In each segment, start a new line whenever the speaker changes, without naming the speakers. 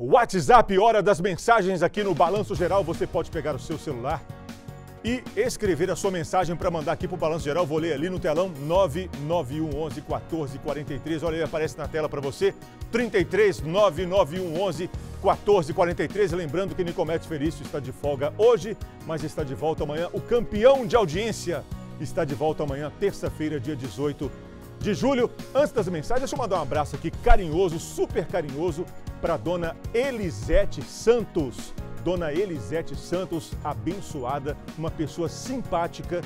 WhatsApp, hora das mensagens aqui no Balanço Geral. Você pode pegar o seu celular e escrever a sua mensagem para mandar aqui para o Balanço Geral. Vou ler ali no telão 991 11 14 43. Olha aí, aparece na tela para você. 33 991 11 14 43. Lembrando que Nicomete Ferício está de folga hoje, mas está de volta amanhã. O campeão de audiência está de volta amanhã, terça-feira, dia 18 de julho. Antes das mensagens, deixa eu mandar um abraço aqui carinhoso, super carinhoso, para dona Elisete Santos. Dona Elisete Santos, abençoada, uma pessoa simpática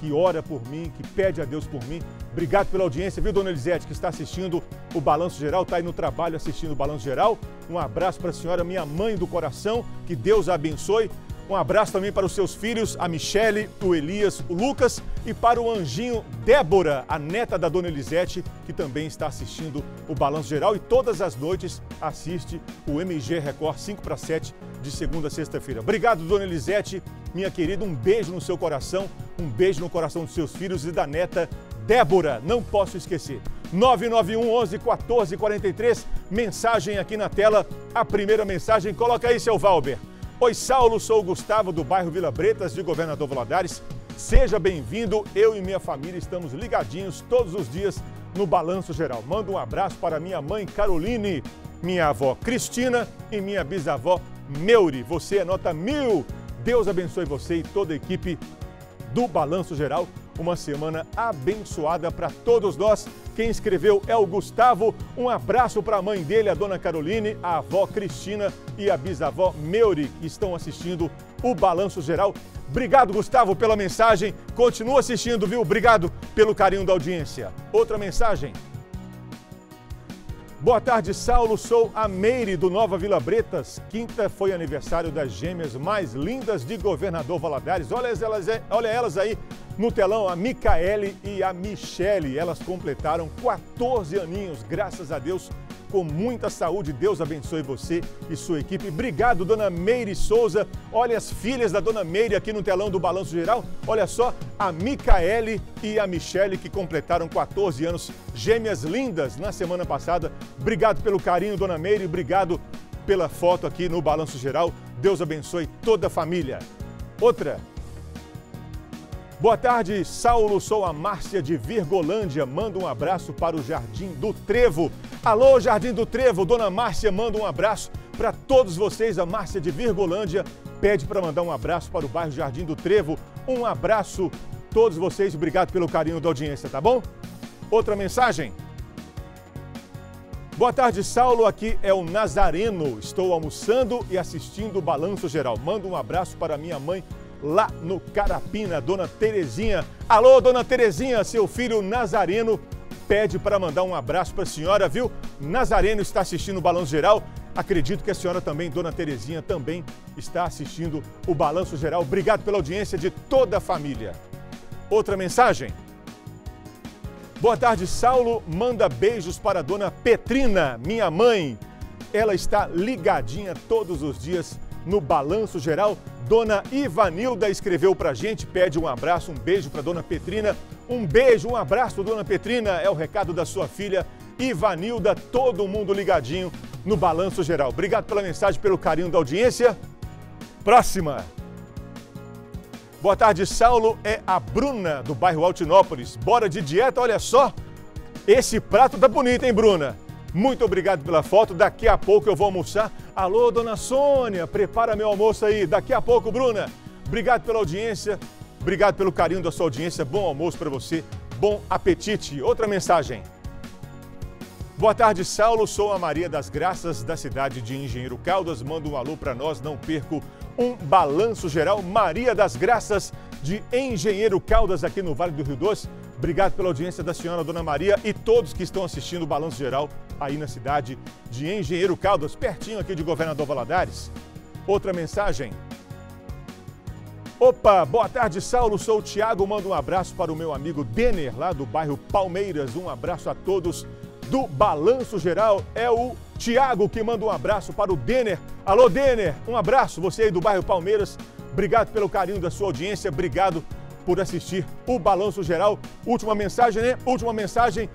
que ora por mim, que pede a Deus por mim. Obrigado pela audiência, viu, dona Elisete, que está assistindo o Balanço Geral, está aí no trabalho assistindo o Balanço Geral. Um abraço para a senhora, minha mãe do coração, que Deus a abençoe. Um abraço também para os seus filhos, a Michele, o Elias, o Lucas e para o anjinho Débora, a neta da dona Elisete, que também está assistindo o Balanço Geral e todas as noites assiste o MG Record 5 para 7 de segunda a sexta-feira. Obrigado, dona Elisete, minha querida, um beijo no seu coração, um beijo no coração dos seus filhos e da neta Débora, não posso esquecer. 991 11 14 43, mensagem aqui na tela, a primeira mensagem, coloca aí, seu Valber. Oi, Saulo, sou o Gustavo do bairro Vila Bretas, de Governador Valadares. Seja bem-vindo, eu e minha família estamos ligadinhos todos os dias no Balanço Geral. Mando um abraço para minha mãe Caroline, minha avó Cristina e minha bisavó Meuri. Você é nota mil. Deus abençoe você e toda a equipe do Balanço Geral. Uma semana abençoada para todos nós. Quem escreveu é o Gustavo. Um abraço para a mãe dele, a dona Caroline, a avó Cristina e a bisavó Meuri, que estão assistindo o Balanço Geral. Obrigado, Gustavo, pela mensagem. Continua assistindo, viu? Obrigado pelo carinho da audiência. Outra mensagem. Boa tarde, Saulo. Sou a Meire do Nova Vila Bretas. Quinta foi aniversário das gêmeas mais lindas de Governador Valadares. Olha elas, olha elas aí no telão, a Micaele e a Michele. Elas completaram 14 aninhos, graças a Deus com muita saúde. Deus abençoe você e sua equipe. Obrigado, dona Meire Souza. Olha as filhas da dona Meire aqui no telão do Balanço Geral. Olha só, a Micaele e a Michele, que completaram 14 anos, gêmeas lindas na semana passada. Obrigado pelo carinho, dona Meire. Obrigado pela foto aqui no Balanço Geral. Deus abençoe toda a família. Outra, Boa tarde, Saulo. Sou a Márcia de Virgolândia. Manda um abraço para o Jardim do Trevo. Alô, Jardim do Trevo. Dona Márcia manda um abraço para todos vocês. A Márcia de Virgolândia pede para mandar um abraço para o bairro Jardim do Trevo. Um abraço a todos vocês. Obrigado pelo carinho da audiência, tá bom? Outra mensagem. Boa tarde, Saulo. Aqui é o Nazareno. Estou almoçando e assistindo o Balanço Geral. Manda um abraço para minha mãe lá no Carapina, Dona Terezinha. Alô, Dona Terezinha, seu filho Nazareno pede para mandar um abraço para a senhora, viu? Nazareno está assistindo o Balanço Geral. Acredito que a senhora também, Dona Terezinha, também está assistindo o Balanço Geral. Obrigado pela audiência de toda a família. Outra mensagem. Boa tarde, Saulo. Manda beijos para a Dona Petrina, minha mãe. Ela está ligadinha todos os dias no Balanço Geral. Dona Ivanilda escreveu para a gente, pede um abraço, um beijo para Dona Petrina. Um beijo, um abraço, Dona Petrina, é o recado da sua filha Ivanilda, todo mundo ligadinho no Balanço Geral. Obrigado pela mensagem, pelo carinho da audiência. Próxima. Boa tarde, Saulo. É a Bruna, do bairro Altinópolis. Bora de dieta, olha só. Esse prato tá bonito, hein, Bruna? Muito obrigado pela foto. Daqui a pouco eu vou almoçar. Alô, dona Sônia, prepara meu almoço aí. Daqui a pouco, Bruna. Obrigado pela audiência. Obrigado pelo carinho da sua audiência. Bom almoço para você. Bom apetite. Outra mensagem. Boa tarde, Saulo. Sou a Maria das Graças, da cidade de Engenheiro Caldas. Manda um alô para nós. Não perco um balanço geral. Maria das Graças, de Engenheiro Caldas, aqui no Vale do Rio Doce. Obrigado pela audiência da senhora Dona Maria e todos que estão assistindo o Balanço Geral aí na cidade de Engenheiro Caldas, pertinho aqui de Governador Valadares. Outra mensagem. Opa, boa tarde, Saulo. Sou o Tiago. Mando um abraço para o meu amigo Denner, lá do bairro Palmeiras. Um abraço a todos do Balanço Geral. É o Tiago que manda um abraço para o Denner. Alô, Denner, um abraço. Você aí do bairro Palmeiras. Obrigado pelo carinho da sua audiência. Obrigado por assistir o Balanço Geral. Última mensagem, né? Última mensagem.